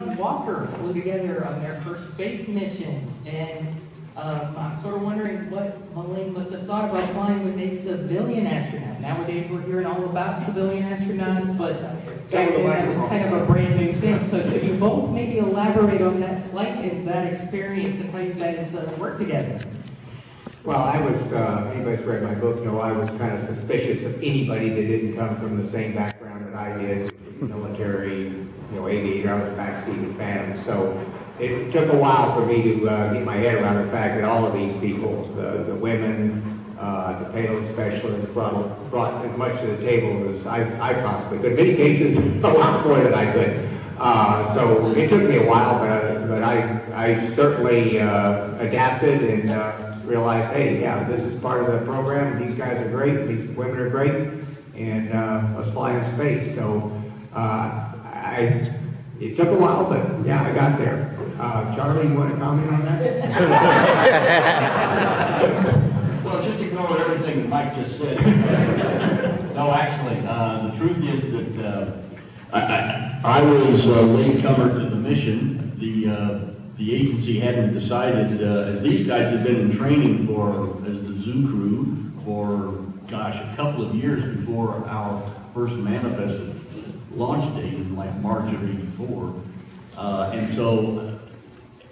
Walker flew together on their first space missions, and um, I'm sort of wondering what Mullane must have thought about flying with a civilian astronaut. Nowadays, we're hearing all about civilian astronauts, but back then that was kind of a brand new thing. So could you both maybe elaborate on that flight and that experience and how you guys uh, work together? Well, I was, uh, anybody's read my book, know I was kind of suspicious of anybody that didn't come from the same background that I did, military, you know, aviator, I was a backseat Phantom, so it took a while for me to uh, get my head around the fact that all of these people, the, the women, uh, the payload specialists brought, brought as much to the table as I, I possibly could. In many cases, a lot more than I could. Uh, so it took me a while, but, but I, I certainly uh, adapted and uh, realized, hey, yeah, this is part of the program. These guys are great. These women are great. And uh, let's fly in space. So uh, I, it took a while, but yeah, I got there. Uh, Charlie, you want to comment on that? well, just ignore everything that Mike just said. no, actually, uh, the truth is that uh, I, I, I, was uh, latecomer to the mission. The uh, the agency hadn't decided, uh, as these guys had been in training for, as the zoo crew, for, gosh, a couple of years before our first manifested launch date in like March of 84. Uh, and so,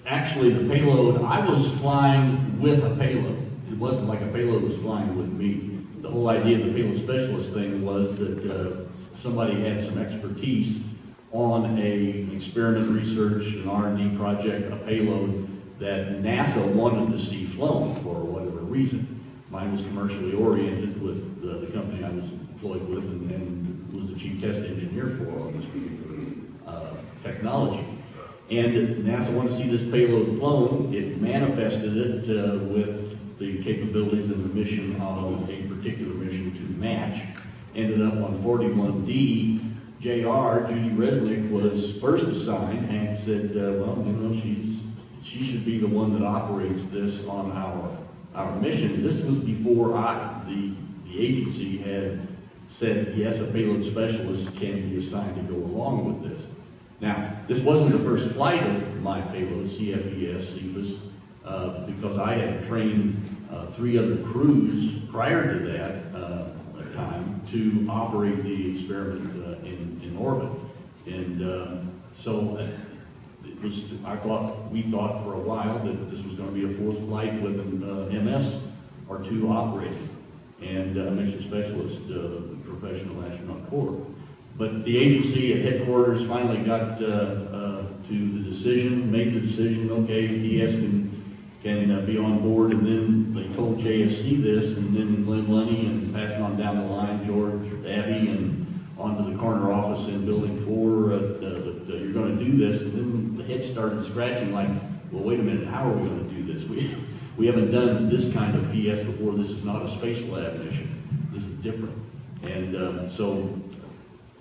actually, the payload, I was flying with a payload. It wasn't like a payload was flying with me. The whole idea of the payload specialist thing was that uh, somebody had some expertise on a experiment research, an R&D project, a payload that NASA wanted to see flown for whatever reason. Mine was commercially oriented with the, the company I was employed with chief test engineer for on this particular uh, technology. And NASA wanted to see this payload flown. It manifested it uh, with the capabilities of the mission on a particular mission to match. Ended up on 41D, JR, Judy Resnik, was first assigned, Hank said, uh, well, you know, she's, she should be the one that operates this on our, our mission. This was before I, the, the agency had said, yes, a payload specialist can be assigned to go along with this. Now, this wasn't the first flight of my payload, CFES, CFIS, uh, because I had trained uh, three other crews prior to that uh, time to operate the experiment uh, in orbit. And um, so uh, it was, I thought, we thought for a while that this was going to be a fourth flight with an uh, MS or two operating and uh, mission specialist, uh, professional astronaut corps. But the agency at headquarters finally got uh, uh, to the decision, made the decision, okay, ES can can be on board, and then they told JSC this, and then Glynn Lunney, and passing on down the line, George, Abbey, and onto the corner office in Building 4 uh, uh, you're going to do this. And then the head started scratching like, well, wait a minute, how are we going to do this? We, we haven't done this kind of PS before. This is not a Spacelab mission. This is different. And um, so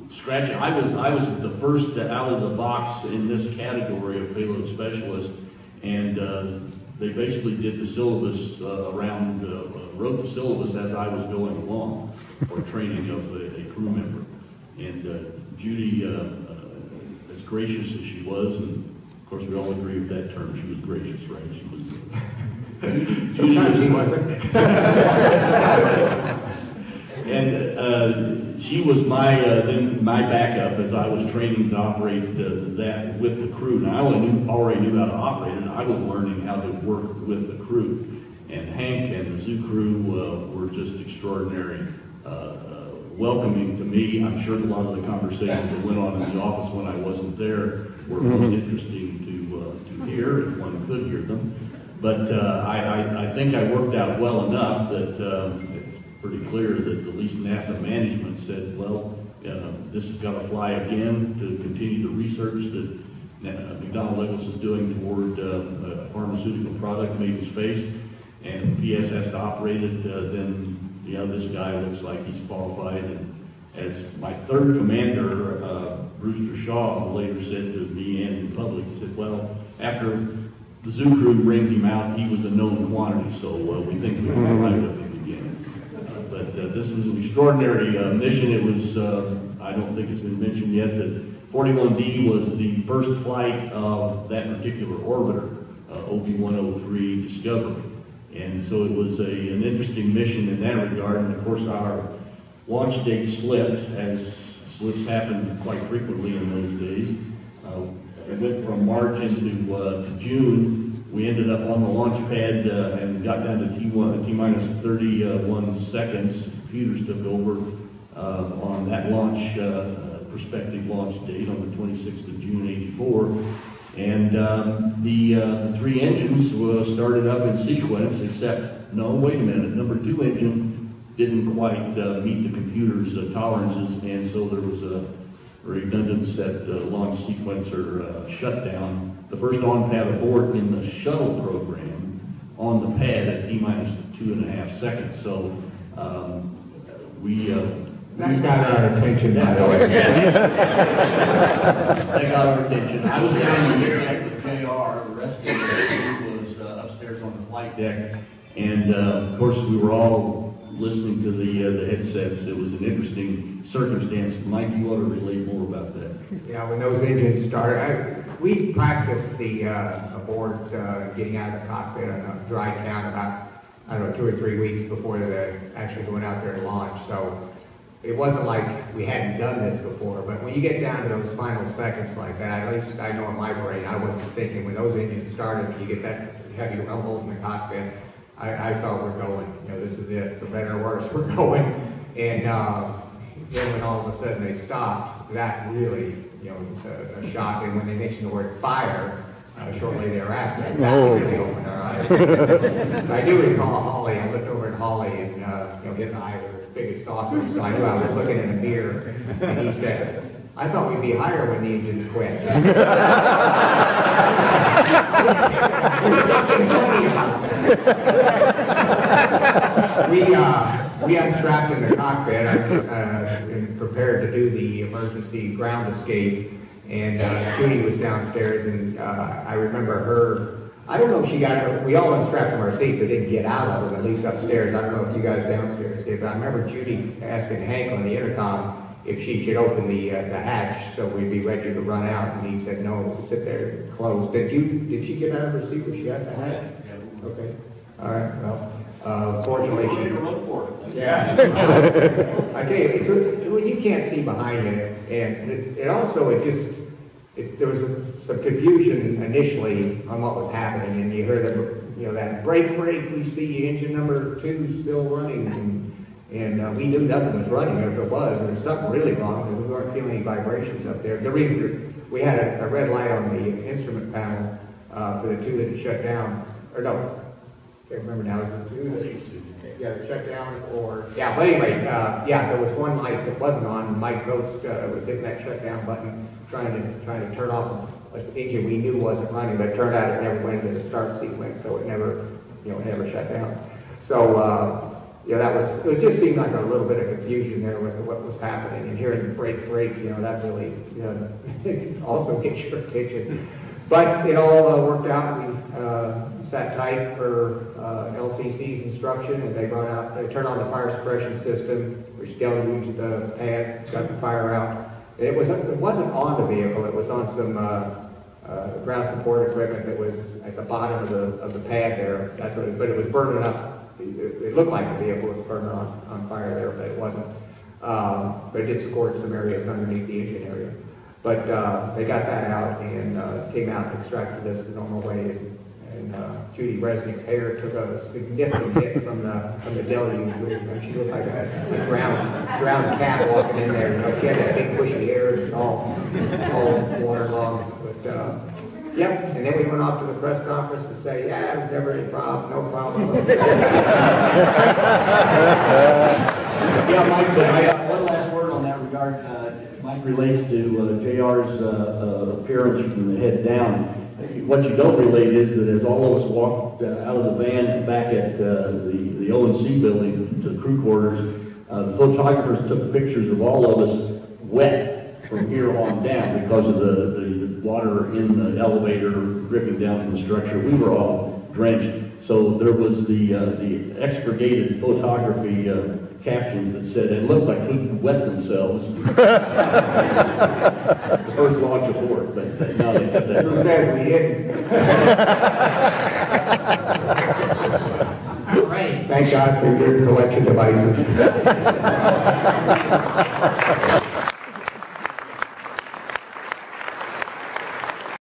scratching, I was, I was the first out of the box in this category of payload specialist. And uh, they basically did the syllabus uh, around, uh, wrote the syllabus as I was going along for training of a, a crew member. And uh, Judy, uh, uh, as gracious as she was, and of course we all agree with that term, she was gracious, right? She was. Sometimes she wasn't. and uh, she was my uh, then my backup as I was training to operate uh, that with the crew. Now I only knew, already knew how to operate and I was learning how to work with the crew. And Hank and the zoo crew were just extraordinary welcoming to me. I'm sure a lot of the conversations that went on in the office when I wasn't there were most mm-hmm. interesting to, uh, to hear, if one could hear them. But uh, I, I, I, think I worked out well enough that uh, it's pretty clear that at least NASA management said, well, uh, this has got to fly again to continue the research that uh, McDonnell Douglas is doing toward uh, a pharmaceutical product made in space. And PS has to operate it, then you know, this guy looks like he's qualified. And as my third commander, uh, Brewster Shaw, later said to me and in public, he said, well, after the zoo crew ringed him out, he was a known quantity, so uh, we think we can fly with him again. Uh, but uh, this was an extraordinary uh, mission. It was, uh, I don't think it's been mentioned yet, that 41D was the first flight of that particular orbiter, uh, OV-103 Discovery. And so it was a, an interesting mission in that regard, and of course our launch date slipped, as slips happened quite frequently in those days. It went from March into, uh, to June, we ended up on the launch pad uh, and got down to T1, T-minus 31 seconds. Computers took over uh, on that launch, uh, prospective launch date on the 26th of June 84. And um, the, uh, the three engines were started up in sequence, except, no, wait a minute, number two engine didn't quite meet the computer's tolerances, and so there was a redundance at the launch sequencer uh, shutdown. The first on-pad abort in the shuttle program on the pad at T-minus two and a half seconds. So um, we, uh, That got our attention, by the way. That got our attention. I was down in the deck with JR, the rest of the was uh, upstairs on the flight deck. And, uh, of course, we were all listening to the, uh, the headsets. It was an interesting circumstance. Mike, you ought to relate more about that. Yeah, when those engines started, I, we practiced the, uh, abort, uh, getting out of the cockpit on a dry count about, I don't know, two or three weeks before they actually going out there to launch, so it wasn't like we hadn't done this before, but when you get down to those final seconds like that, at least I know in my brain, I wasn't thinking, when those engines started, you get that heavy rumble in the cockpit, I, I thought we're going, you know, this is it, for better or worse, we're going. And, uh, then when all of a sudden they stopped, that really, you know, was a, a shock. And when they mentioned the word fire, uh, shortly thereafter, that really opened our eyes. I do recall Hawley, I looked over at Hawley and, uh, you know, his eyes were as big as saucers, so I knew I was looking in a mirror. And he said, I thought we'd be higher when the engines quit. we, uh, we unstrapped in the cockpit, uh, and prepared to do the emergency ground escape. And, uh, Judy was downstairs and, uh, I remember her, I don't know if she got, we all unstrapped from our seats, but didn't get out of them, at least upstairs. I don't know if you guys downstairs did, but I remember Judy asking Hank on the intercom if she should open the, uh, the hatch so we'd be ready to run out. And he said, no, sit there closed. Did you, did she get out of her seat when she got the hatch? Okay, all right, well, uh, fortunately she. run for it. Yeah. I tell you, when you can't see behind it, and it, it also, it just, it, there was some confusion initially on what was happening, and you heard the, you know, that break, break, we see engine number two still running, and, and uh, we knew nothing was running, or if it was, there was something really wrong, because we weren't feeling any vibrations up there. The reason, we had a, a red light on the instrument panel, uh, for the two that shut down, or no, can't remember now, is it two that? Yeah, the shutdown or, yeah, but anyway, uh, yeah, there was one light that wasn't on, Mike Coats, uh, was hitting that shutdown button, trying to, trying to turn off an engine we knew wasn't running, but it turned out it never went into the start sequence, so it never, you know, it never shut down. So, uh, yeah, that was, it was just seemed like a little bit of confusion there with what was happening, and hearing break, break, you know, that really, you know, also gets your attention. But it all uh, worked out. We uh, sat tight for uh, LCC's instruction, and they brought out, they turned on the fire suppression system, which deluged the pad, got the fire out. And it was, it wasn't on the vehicle, it was on some uh, uh, ground support equipment that was at the bottom of the, of the pad there. That's what, it, but it was burning up. It, looked like the vehicle was burning on, on fire there, but it wasn't. Um, but it did scorch some areas underneath the engine area. But uh, they got that out and uh, came out and extracted this the normal way. And, and uh, Judy Resnik's hair took a significant hit from the from the deluge. She looked like a, a drowned, drowned cat walking in there. You know, she had that big bushy hair and all, all waterlogged. But uh, yep. And then we went off to the press conference to say, yeah, there's never any problem, no problem. Yeah, Mike, I got one last word on that regard. Uh, Mike relates to uh, JR's uh, uh, appearance from the head down. What you don't relate is that as all of us walked uh, out of the van back at uh, the, the O&C building to the crew quarters, uh, the photographers took pictures of all of us wet from here on down because of the, the water in the elevator dripping down from the structure. We were all drenched. So there was the, uh, the expurgated photography uh, captions that said, it looked like who wet themselves. The first launch abort, but no, they did that. Who says we didn't? Thank God for your collection devices.